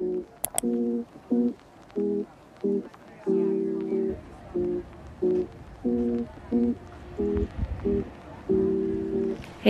Thank you.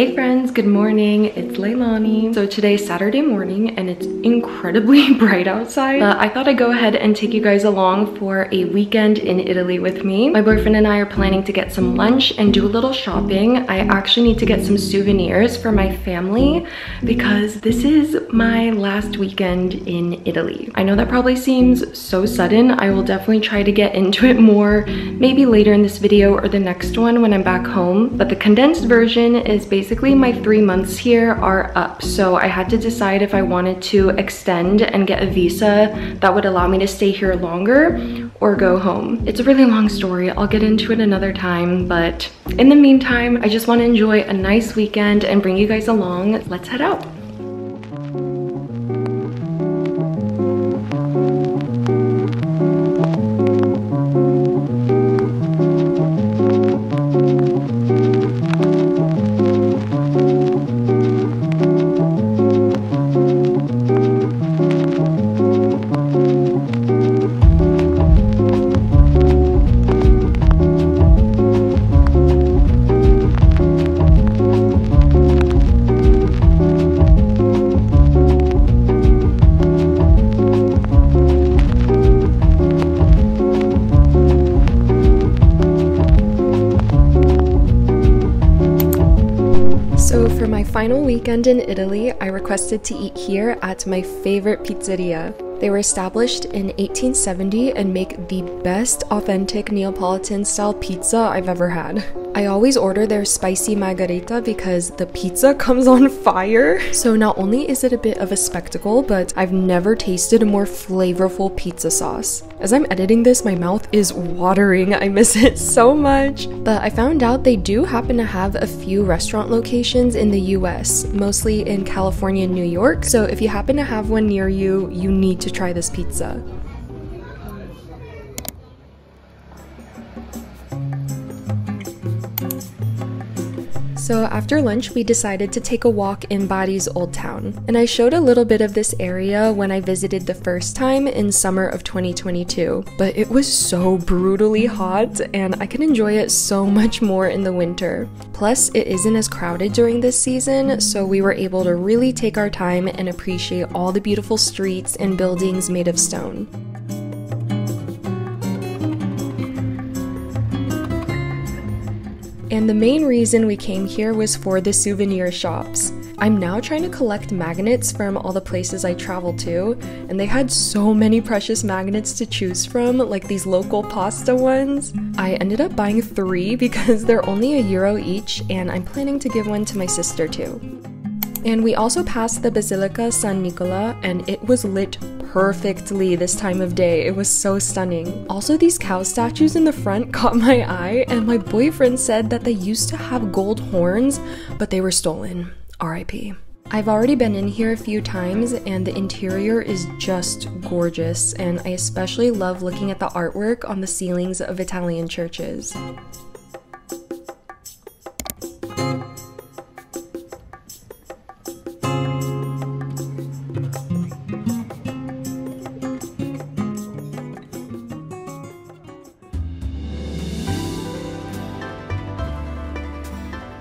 Hey friends, good morning. It's Leilani. So today's Saturday morning and it's incredibly bright outside, but I thought I'd go ahead and take you guys along for a weekend in Italy with me. My boyfriend and I are planning to get some lunch and do a little shopping. I actually need to get some souvenirs for my family because this is my last weekend in Italy. I know that probably seems so sudden. I will definitely try to get into it more maybe later in this video or the next one when I'm back home, but the condensed version is basically basically my three months here are up. So I had to decide if I wanted to extend and get a visa that would allow me to stay here longer or go home. It's a really long story. I'll get into it another time, but in the meantime, I just want to enjoy a nice weekend and bring you guys along. Let's head out. Weekend in Italy, I requested to eat here at my favorite pizzeria. They were established in 1870 and make the best authentic Neapolitan style pizza I've ever had. I always order their spicy margarita because the pizza comes on fire. So not only is it a bit of a spectacle, but I've never tasted a more flavorful pizza sauce. As I'm editing this, my mouth is watering. I miss it so much. But I found out they do happen to have a few restaurant locations in the US, mostly in California and New York. So if you happen to have one near you, you need to try this pizza. So after lunch, we decided to take a walk in Bari's Old Town. And I showed a little bit of this area when I visited the first time in summer of 2022. But it was so brutally hot and I can enjoy it so much more in the winter. Plus, it isn't as crowded during this season, so we were able to really take our time and appreciate all the beautiful streets and buildings made of stone. And the main reason we came here was for the souvenir shops. I'm now trying to collect magnets from all the places I travel to, and they had so many precious magnets to choose from, like these local pasta ones. I ended up buying three because they're only a euro each, and I'm planning to give one to my sister too. And we also passed the Basilica San Nicola, and it was lit perfectly this time of day. It was so stunning. Also, these cow statues in the front caught my eye, and my boyfriend said that they used to have gold horns, but they were stolen. RIP. I've already been in here a few times and the interior is just gorgeous and I especially love looking at the artwork on the ceilings of Italian churches.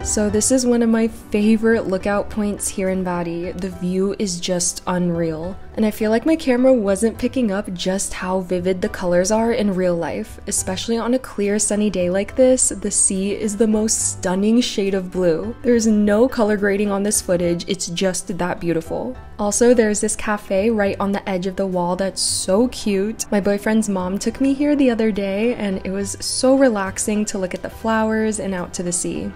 So this is one of my favorite lookout points here in Bari. The view is just unreal. And I feel like my camera wasn't picking up just how vivid the colors are in real life. Especially on a clear sunny day like this, the sea is the most stunning shade of blue. There's no color grading on this footage, it's just that beautiful. Also, there's this cafe right on the edge of the wall that's so cute. My boyfriend's mom took me here the other day and it was so relaxing to look at the flowers and out to the sea.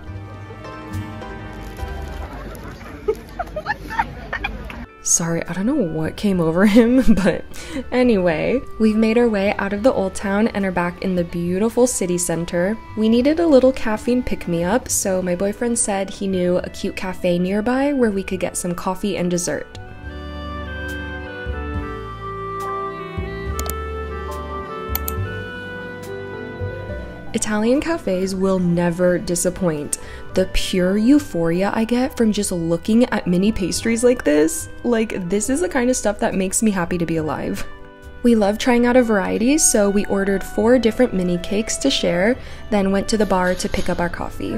Sorry, I don't know what came over him, but anyway, we've made our way out of the old town and are back in the beautiful city center. We needed a little caffeine pick me up, so my boyfriend said he knew a cute cafe nearby where we could get some coffee and dessert. Italian cafes will never disappoint. The pure euphoria I get from just looking at mini pastries like this, like, this is the kind of stuff that makes me happy to be alive. We love trying out a variety, so we ordered four different mini cakes to share, then went to the bar to pick up our coffee.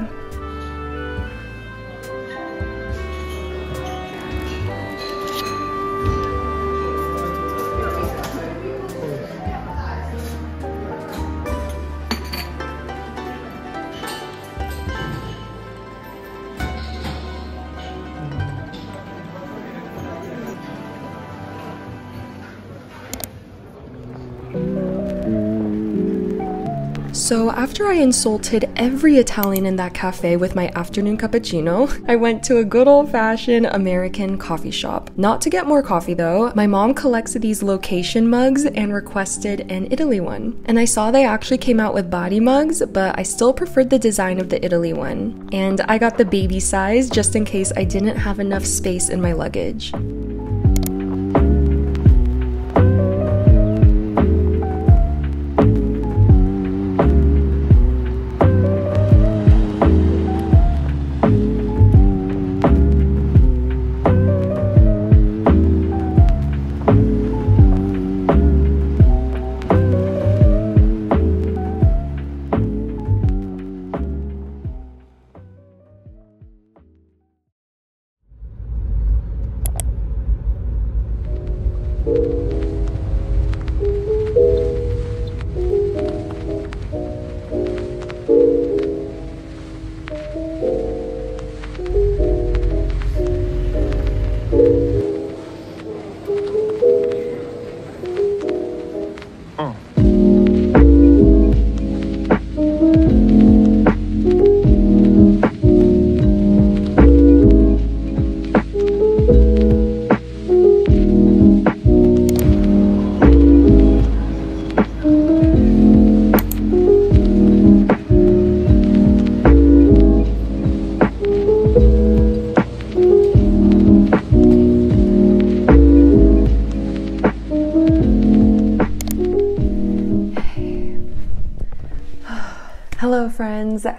So after I insulted every Italian in that cafe with my afternoon cappuccino, I went to a good old-fashioned American coffee shop. Not to get more coffee though, my mom collects these location mugs and requested an Italy one. And I saw they actually came out with body mugs, but I still preferred the design of the Italy one. And I got the baby size just in case I didn't have enough space in my luggage. Friends,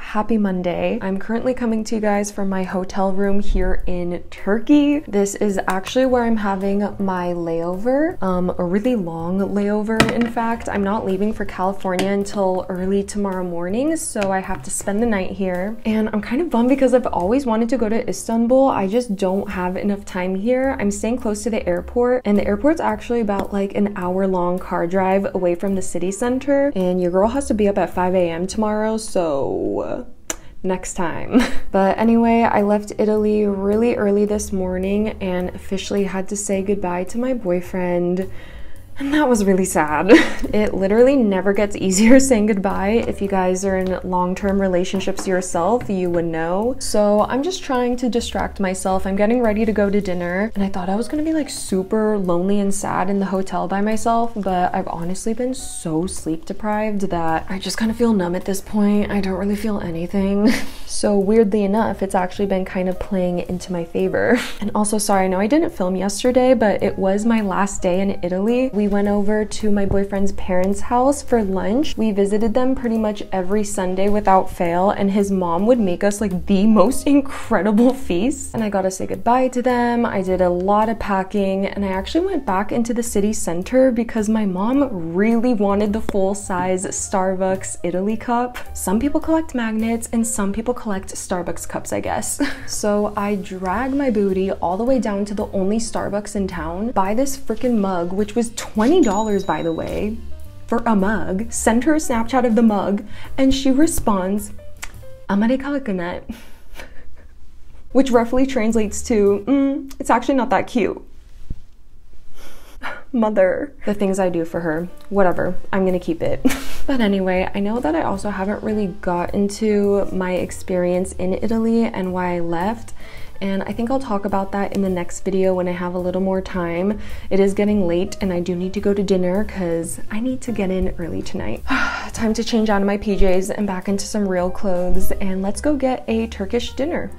happy Monday. I'm currently coming to you guys from my hotel room here in Turkey. This is actually where I'm having my layover, um, a really long layover in fact. I'm not leaving for California until early tomorrow morning, so I have to spend the night here. And I'm kind of bummed because I've always wanted to go to Istanbul. I just don't have enough time here. I'm staying close to the airport and the airport's actually about like an hour long car drive away from the city center and your girl has to be up at 5 a.m. tomorrow, so next time. but anyway, I left Italy really early this morning and officially had to say goodbye to my boyfriend. And that was really sad. It literally never gets easier saying goodbye. If you guys are in long-term relationships yourself, you would know. So I'm just trying to distract myself. I'm getting ready to go to dinner and I thought I was gonna be like super lonely and sad in the hotel by myself, but I've honestly been so sleep deprived that I just kind of feel numb at this point. I don't really feel anything. so weirdly enough, it's actually been kind of playing into my favor. And also, sorry, I know I didn't film yesterday, but it was my last day in Italy. We went over to my boyfriend's parents' house for lunch. We visited them pretty much every Sunday without fail, and his mom would make us like the most incredible feast. And I got to say goodbye to them. I did a lot of packing, and I actually went back into the city center because my mom really wanted the full-size Starbucks Italy cup. Some people collect magnets, and some people collect Starbucks cups, I guess. so I drag my booty all the way down to the only Starbucks in town, buy this freaking mug, which was 20 by the way, for a mug, send her a Snapchat of the mug, and she responds, Amare kalakanet, which roughly translates to, mm, it's actually not that cute. Mother. The things I do for her, whatever, I'm gonna keep it. but anyway, I know that I also haven't really got into my experience in Italy and why I left and I think I'll talk about that in the next video when I have a little more time. It is getting late and I do need to go to dinner because I need to get in early tonight. time to change out of my PJs and back into some real clothes and let's go get a Turkish dinner.